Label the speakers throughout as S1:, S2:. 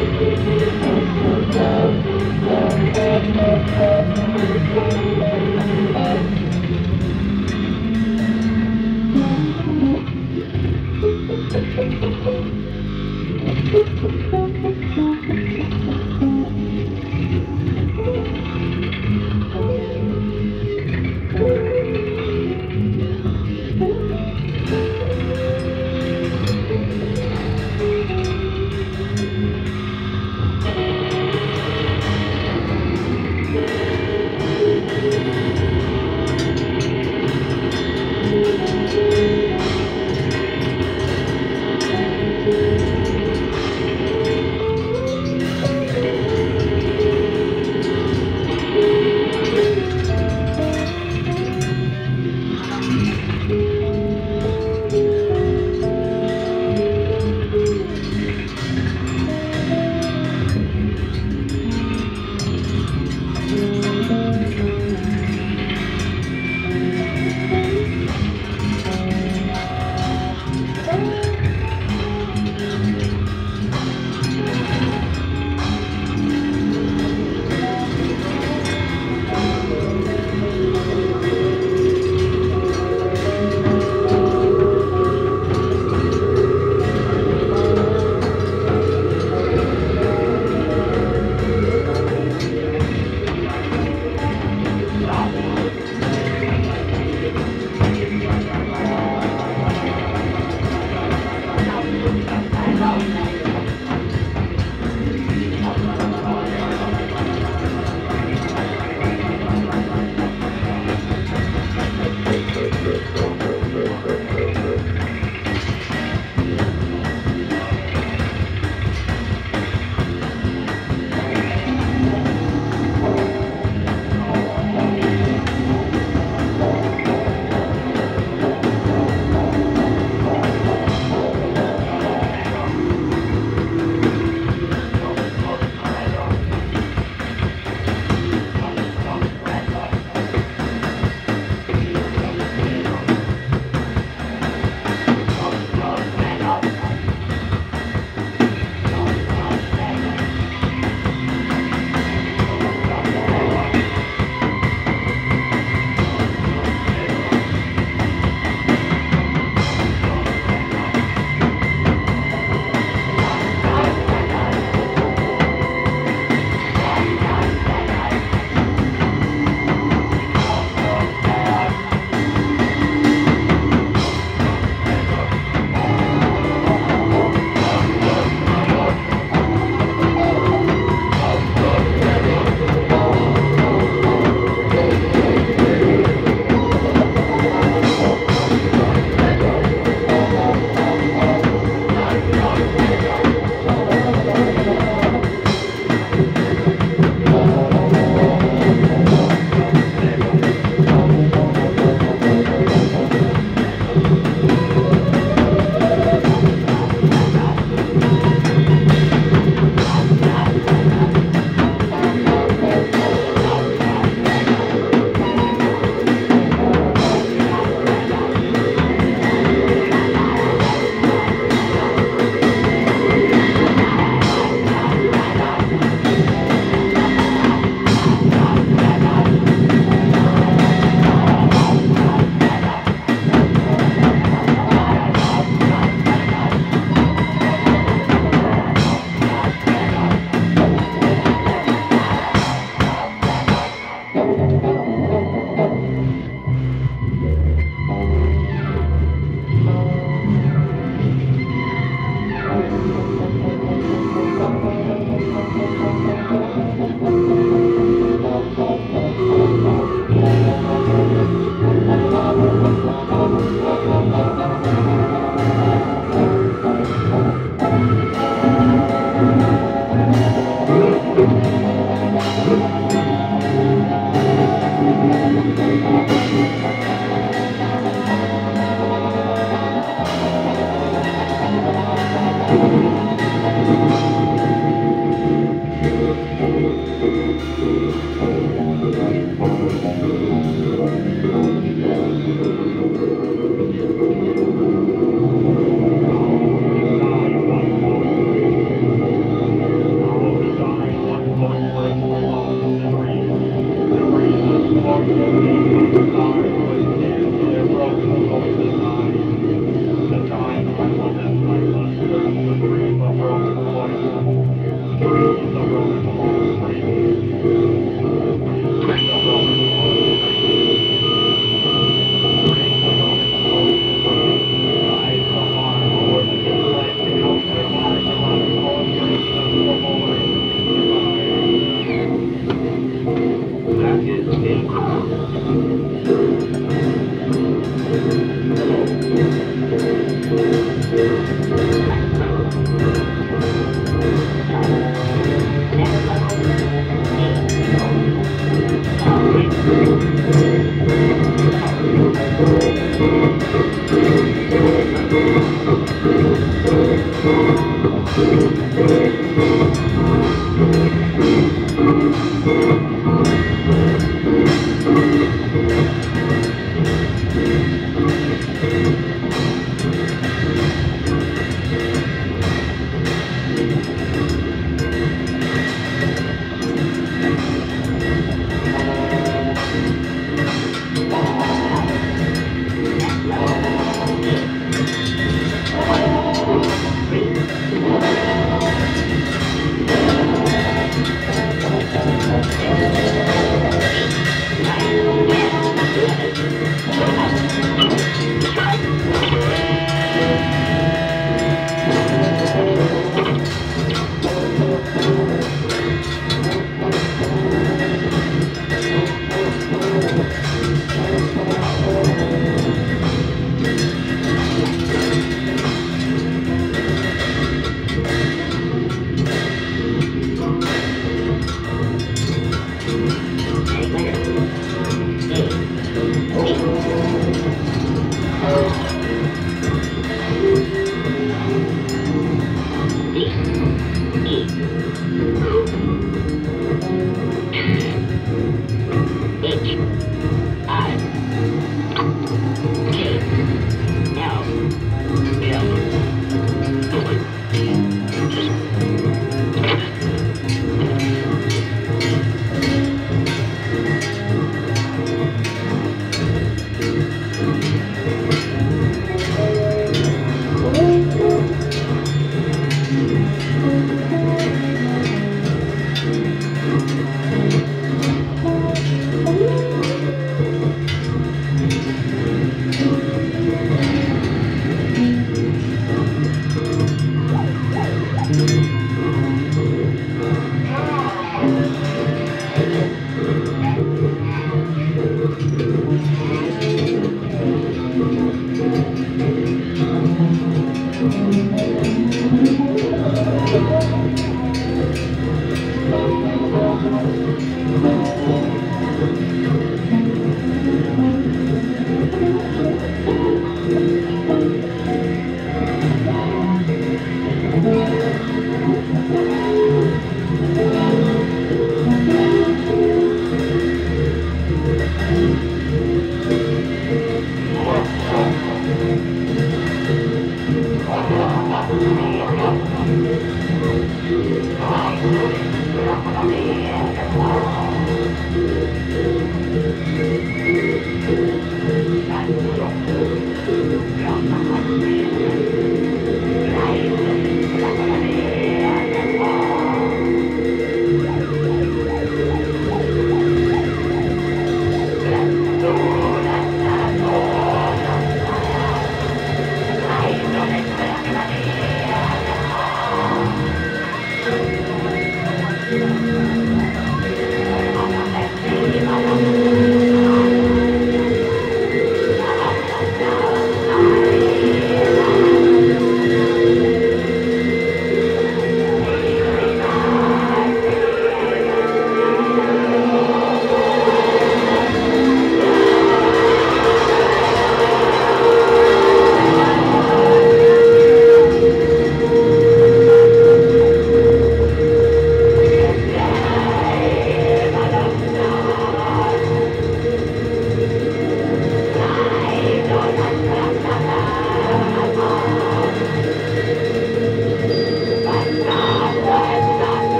S1: Música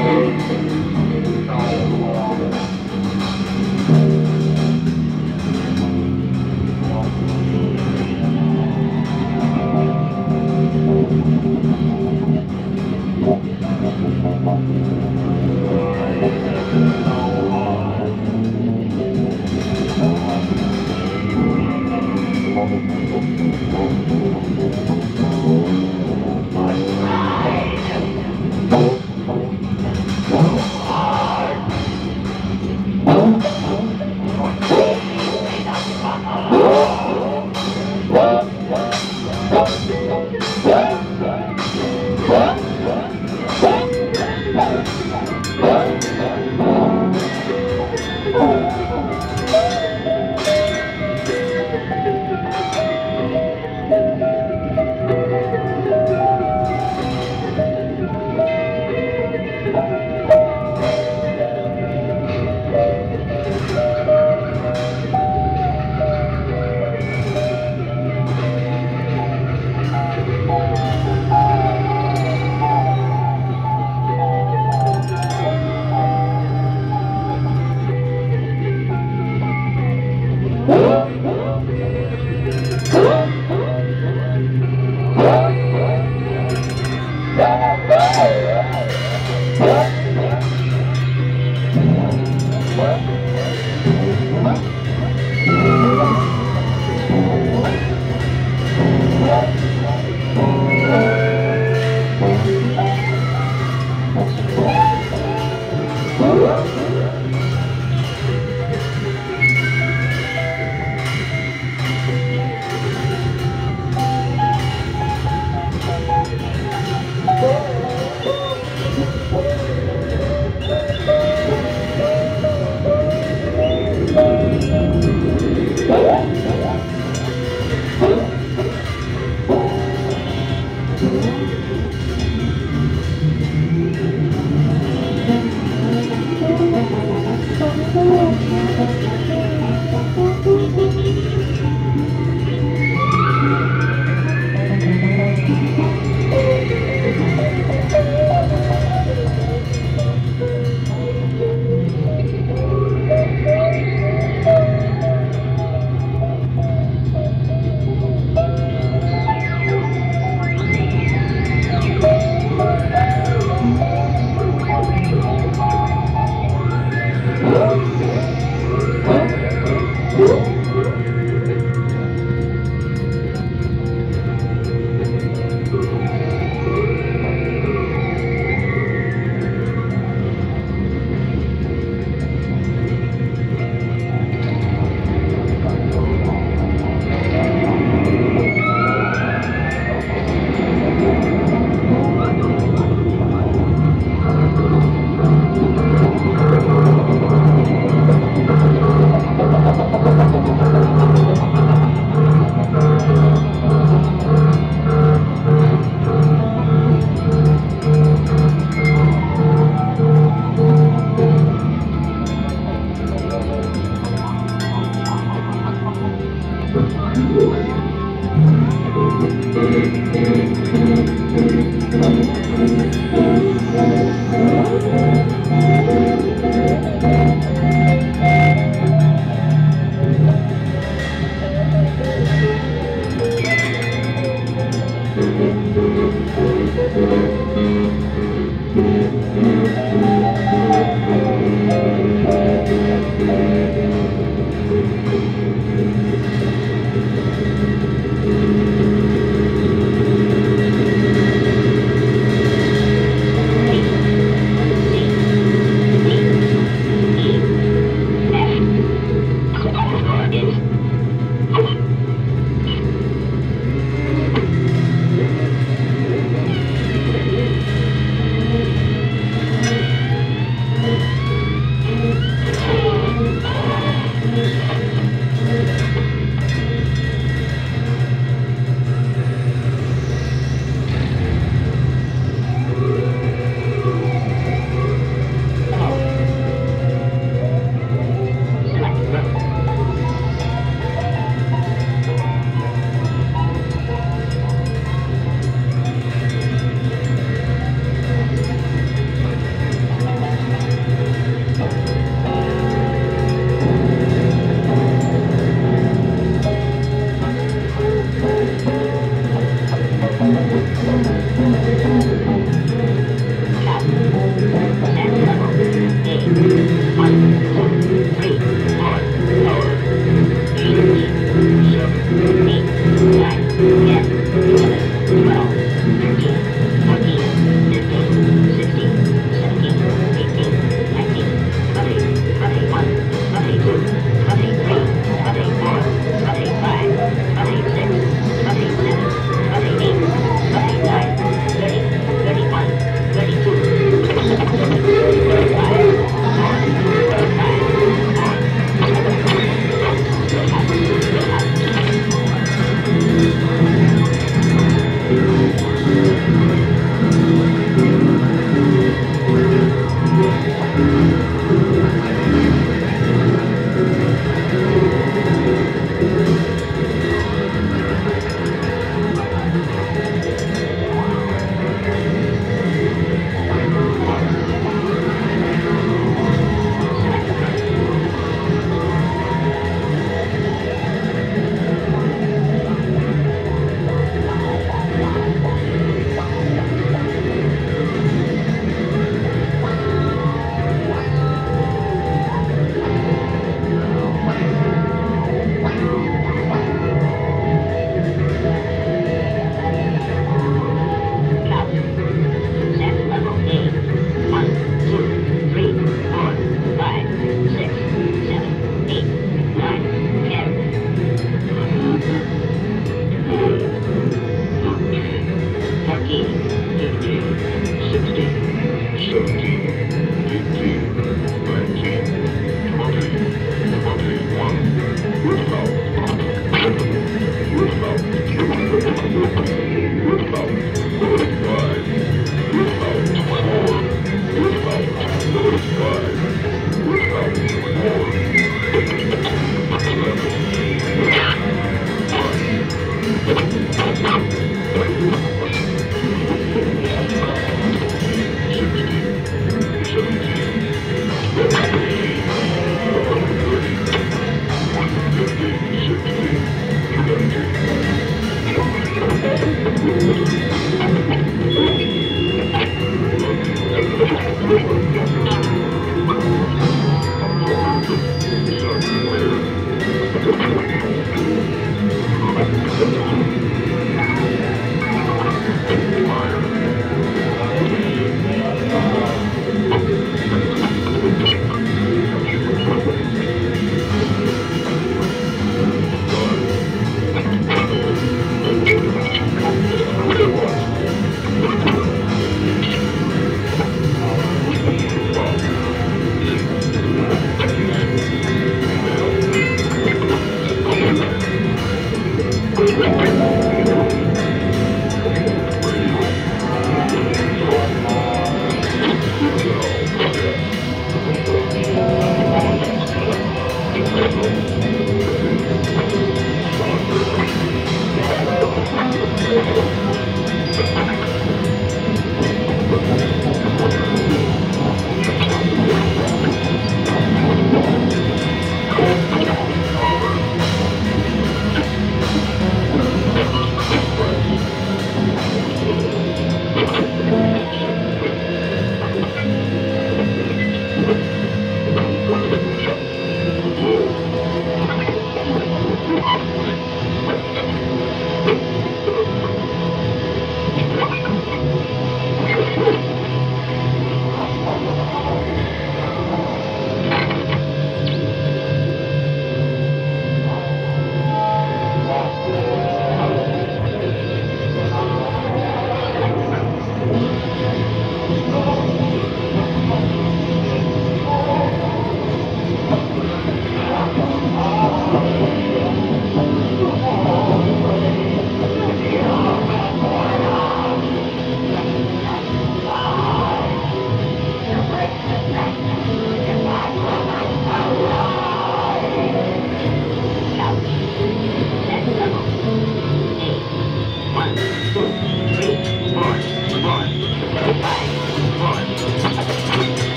S1: Thank